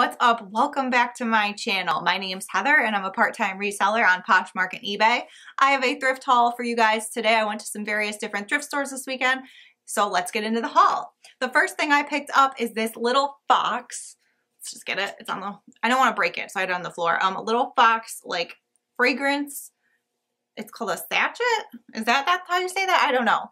what's up? Welcome back to my channel. My name's Heather and I'm a part-time reseller on Poshmark and eBay. I have a thrift haul for you guys today. I went to some various different thrift stores this weekend, so let's get into the haul. The first thing I picked up is this little fox. Let's just get it. It's on the, I don't want to break it, so I had it on the floor. Um, a little fox, like, fragrance. It's called a sachet? Is that, that how you say that? I don't know.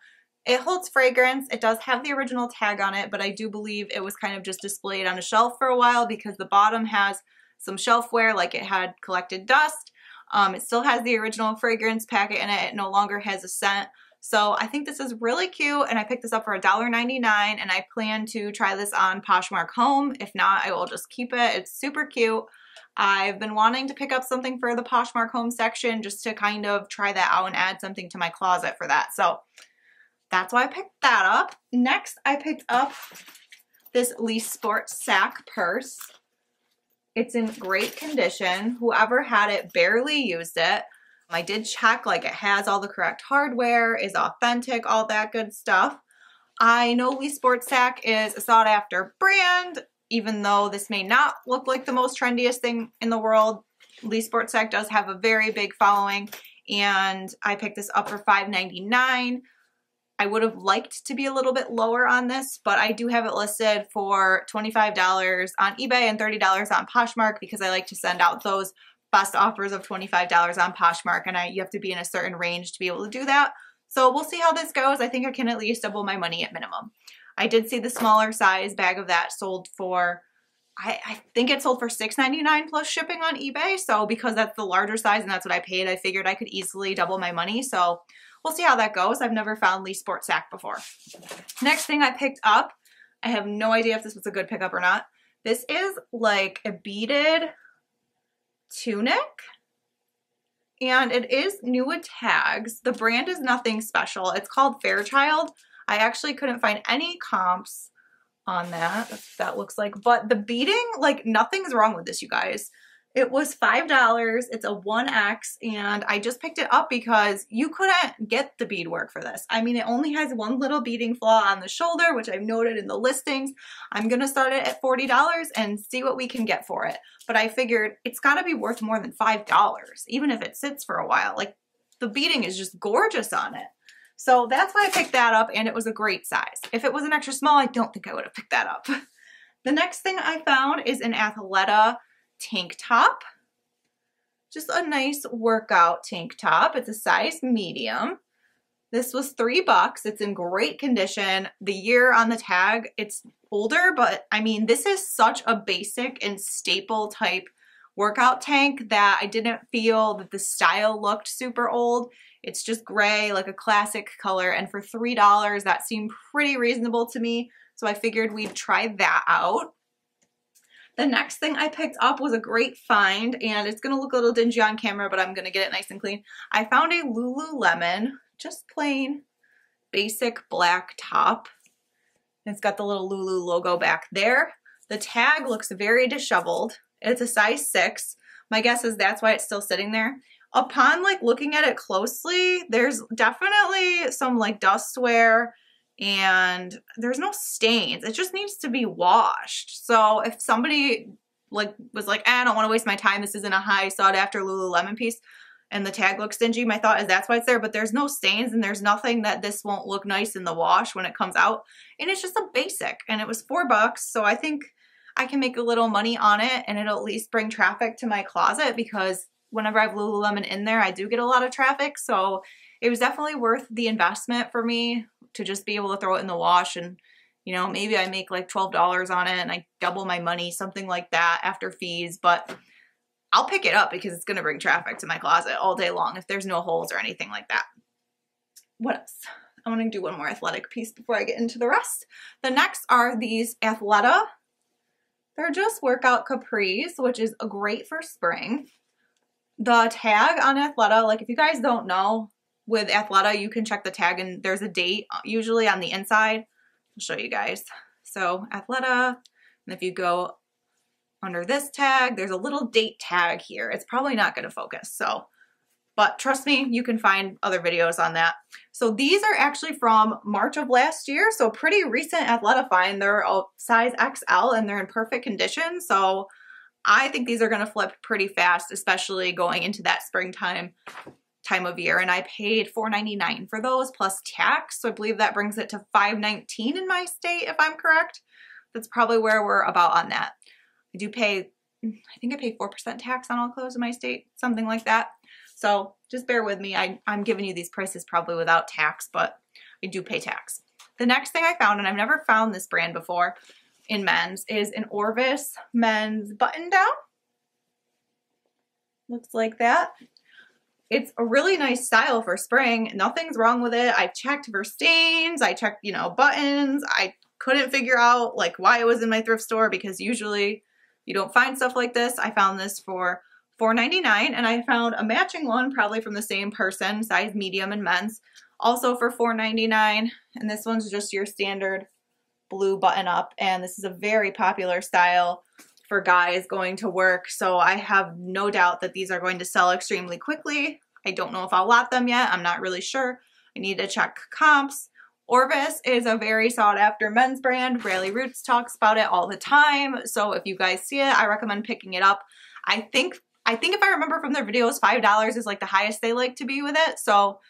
It holds fragrance. It does have the original tag on it, but I do believe it was kind of just displayed on a shelf for a while because the bottom has some shelfware like it had collected dust. Um, it still has the original fragrance packet in it. It no longer has a scent. So I think this is really cute and I picked this up for $1.99 and I plan to try this on Poshmark Home. If not, I will just keep it. It's super cute. I've been wanting to pick up something for the Poshmark Home section just to kind of try that out and add something to my closet for that. So that's why I picked that up. Next, I picked up this LeSportsac purse. It's in great condition. Whoever had it barely used it. I did check like it has all the correct hardware, is authentic, all that good stuff. I know LeSportsac is a sought after brand, even though this may not look like the most trendiest thing in the world. LeSportsac does have a very big following and I picked this up for $5.99. I would have liked to be a little bit lower on this, but I do have it listed for $25 on eBay and $30 on Poshmark because I like to send out those best offers of $25 on Poshmark and I, you have to be in a certain range to be able to do that. So we'll see how this goes. I think I can at least double my money at minimum. I did see the smaller size bag of that sold for, I, I think it sold for $6.99 plus shipping on eBay. So because that's the larger size and that's what I paid, I figured I could easily double my money. So we'll see how that goes. I've never found LeSportsac before. Next thing I picked up, I have no idea if this was a good pickup or not. This is like a beaded tunic and it is new with tags. The brand is nothing special. It's called Fairchild. I actually couldn't find any comps on that. That looks like, but the beading, like nothing's wrong with this, you guys. It was $5. It's a 1X and I just picked it up because you couldn't get the beadwork for this. I mean, it only has one little beading flaw on the shoulder, which I've noted in the listings. I'm going to start it at $40 and see what we can get for it. But I figured it's got to be worth more than $5, even if it sits for a while. Like the beading is just gorgeous on it. So that's why I picked that up and it was a great size. If it was an extra small, I don't think I would have picked that up. The next thing I found is an Athleta tank top. Just a nice workout tank top. It's a size medium. This was three bucks. It's in great condition. The year on the tag, it's older, but I mean, this is such a basic and staple type workout tank that I didn't feel that the style looked super old. It's just gray, like a classic color. And for $3, that seemed pretty reasonable to me. So I figured we'd try that out. The next thing I picked up was a great find and it's going to look a little dingy on camera, but I'm going to get it nice and clean. I found a Lululemon, just plain basic black top. It's got the little Lulu logo back there. The tag looks very disheveled. It's a size six. My guess is that's why it's still sitting there. Upon like looking at it closely, there's definitely some like dust wear and there's no stains. It just needs to be washed. So if somebody like was like, eh, I don't want to waste my time. This isn't a high sought after Lululemon piece and the tag looks dingy. My thought is that's why it's there, but there's no stains and there's nothing that this won't look nice in the wash when it comes out. And it's just a basic and it was four bucks. So I think I can make a little money on it and it'll at least bring traffic to my closet because whenever I have Lululemon in there, I do get a lot of traffic. So it was definitely worth the investment for me to just be able to throw it in the wash and you know maybe I make like $12 on it and I double my money something like that after fees but I'll pick it up because it's going to bring traffic to my closet all day long if there's no holes or anything like that. What else? I want to do one more athletic piece before I get into the rest. The next are these Athleta. They're just workout capris, which is great for spring. The tag on Athleta, like if you guys don't know, with Athleta, you can check the tag and there's a date uh, usually on the inside. I'll show you guys. So Athleta, and if you go under this tag, there's a little date tag here. It's probably not going to focus. So But trust me, you can find other videos on that. So these are actually from March of last year, so pretty recent Athleta find. They're a size XL and they're in perfect condition. So I think these are gonna flip pretty fast, especially going into that springtime time of year. And I paid $4.99 for those plus tax. So I believe that brings it to $5.19 in my state, if I'm correct. That's probably where we're about on that. I do pay, I think I pay 4% tax on all clothes in my state, something like that. So just bear with me. I, I'm giving you these prices probably without tax, but I do pay tax. The next thing I found, and I've never found this brand before in men's, is an Orvis men's button down. Looks like that. It's a really nice style for spring. Nothing's wrong with it. I've checked for stains. I checked, you know, buttons. I couldn't figure out like why it was in my thrift store because usually you don't find stuff like this. I found this for $4.99 and I found a matching one probably from the same person, size medium and men's, also for $4.99. And this one's just your standard blue button up and this is a very popular style for guys going to work. So I have no doubt that these are going to sell extremely quickly. I don't know if I'll lot them yet. I'm not really sure. I need to check comps. Orvis is a very sought after men's brand. Ralli Roots talks about it all the time. So if you guys see it, I recommend picking it up. I think I think if I remember from their videos, $5 is like the highest they like to be with it. So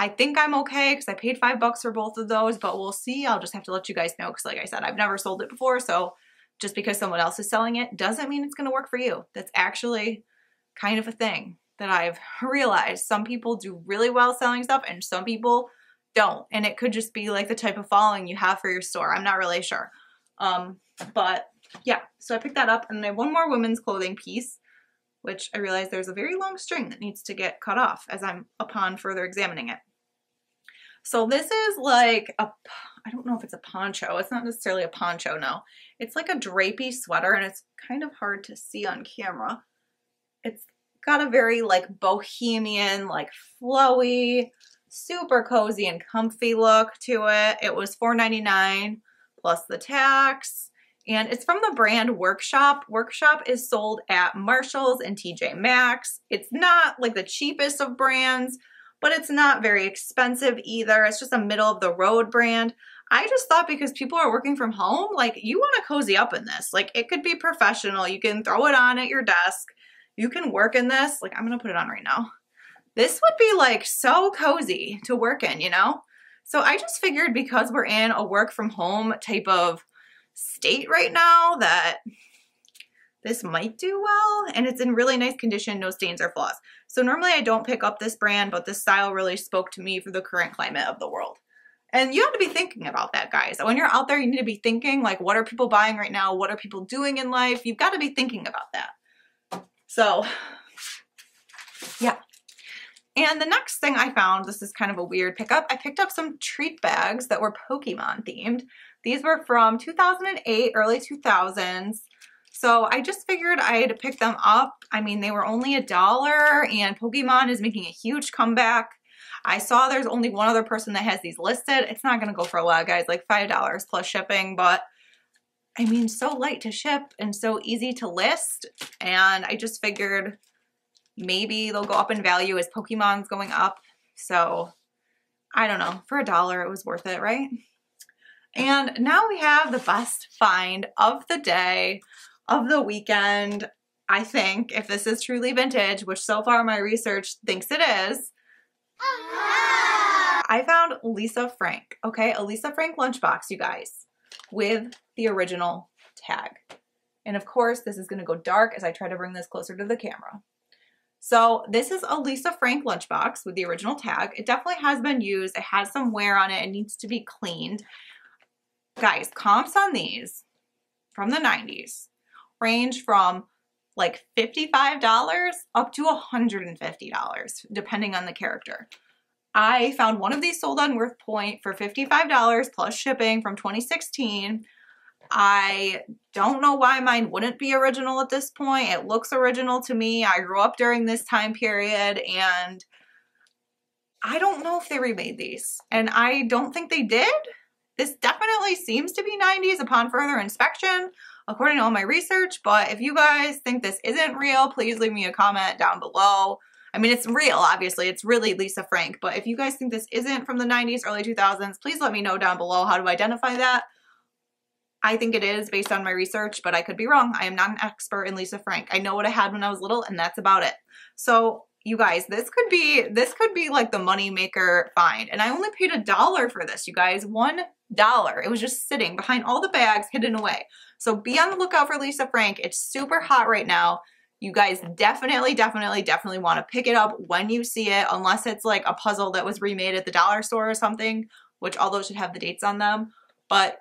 I think I'm okay because I paid five bucks for both of those, but we'll see. I'll just have to let you guys know because like I said, I've never sold it before. So just because someone else is selling it doesn't mean it's going to work for you. That's actually kind of a thing that I've realized. Some people do really well selling stuff and some people don't. And it could just be like the type of following you have for your store. I'm not really sure. Um, but yeah, so I picked that up and I have one more women's clothing piece, which I realized there's a very long string that needs to get cut off as I'm upon further examining it. So this is like a, I don't know if it's a poncho. It's not necessarily a poncho, no. It's like a drapey sweater and it's kind of hard to see on camera. It's got a very like bohemian, like flowy, super cozy and comfy look to it. It was $4.99 plus the tax. And it's from the brand Workshop. Workshop is sold at Marshall's and TJ Maxx. It's not like the cheapest of brands, but it's not very expensive either. It's just a middle of the road brand. I just thought because people are working from home, like you want to cozy up in this. Like it could be professional. You can throw it on at your desk. You can work in this. Like I'm going to put it on right now. This would be like so cozy to work in, you know? So I just figured because we're in a work from home type of state right now that this might do well and it's in really nice condition, no stains or flaws. So normally I don't pick up this brand, but this style really spoke to me for the current climate of the world. And you have to be thinking about that, guys. When you're out there, you need to be thinking like, what are people buying right now? What are people doing in life? You've got to be thinking about that. So yeah, and the next thing I found, this is kind of a weird pickup, I picked up some treat bags that were Pokemon themed. These were from 2008, early 2000s. So I just figured I'd pick them up. I mean, they were only a dollar and Pokemon is making a huge comeback. I saw there's only one other person that has these listed. It's not going to go for a lot, guys, like $5 plus shipping, but I mean, so light to ship and so easy to list. And I just figured maybe they'll go up in value as Pokemon's going up. So I don't know, for a dollar it was worth it, right? And now we have the best find of the day, of the weekend. I think if this is truly vintage, which so far my research thinks it is, uh-huh. I found Lisa Frank, okay? A Lisa Frank lunchbox, you guys, with the original tag. And of course, this is gonna go dark as I try to bring this closer to the camera. So this is a Lisa Frank lunchbox with the original tag. It definitely has been used. It has some wear on it. It needs to be cleaned. Guys, comps on these from the 90s range from like $55 up to $150, depending on the character. I found one of these sold on WorthPoint for $55 plus shipping from 2016. I don't know why mine wouldn't be original at this point. It looks original to me. I grew up during this time period and I don't know if they remade these. And I don't think they did. This definitely seems to be 90s upon further inspection, according to all my research. But if you guys think this isn't real, please leave me a comment down below. I mean, it's real, obviously. It's really Lisa Frank. But if you guys think this isn't from the 90s, early 2000s, please let me know down below how to identify that. I think it is based on my research, but I could be wrong. I am not an expert in Lisa Frank. I know what I had when I was little, and that's about it. So you guys, this could be this could be like the money maker find. And I only paid a dollar for this, you guys. One dollar. It was just sitting behind all the bags hidden away. So be on the lookout for Lisa Frank. It's super hot right now. You guys definitely, definitely, definitely want to pick it up when you see it, unless it's like a puzzle that was remade at the dollar store or something, which all those should have the dates on them. But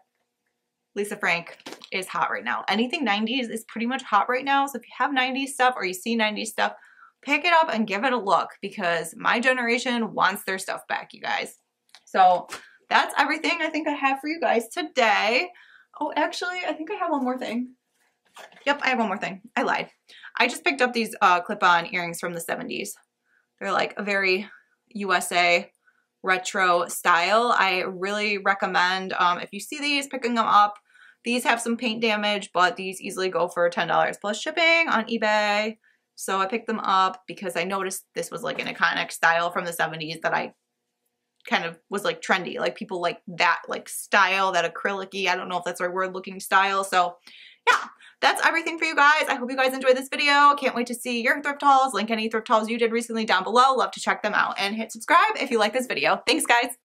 Lisa Frank is hot right now. Anything 90s is pretty much hot right now. So if you have 90s stuff or you see 90s stuff, pick it up and give it a look because my generation wants their stuff back, you guys. So that's everything I think I have for you guys today. Oh, actually, I think I have one more thing. Yep, I have one more thing. I lied. I just picked up these uh, clip-on earrings from the 70s. They're like a very USA retro style. I really recommend, um, if you see these, picking them up. These have some paint damage, but these easily go for $10 plus shipping on eBay. So I picked them up because I noticed this was like an iconic style from the 70s that I kind of was like trendy. Like people like that like style, that acrylic I don't know if that's the right word, looking style. So yeah, that's everything for you guys. I hope you guys enjoyed this video. Can't wait to see your thrift hauls. Link any thrift hauls you did recently down below. Love to check them out. And hit subscribe if you like this video. Thanks, guys.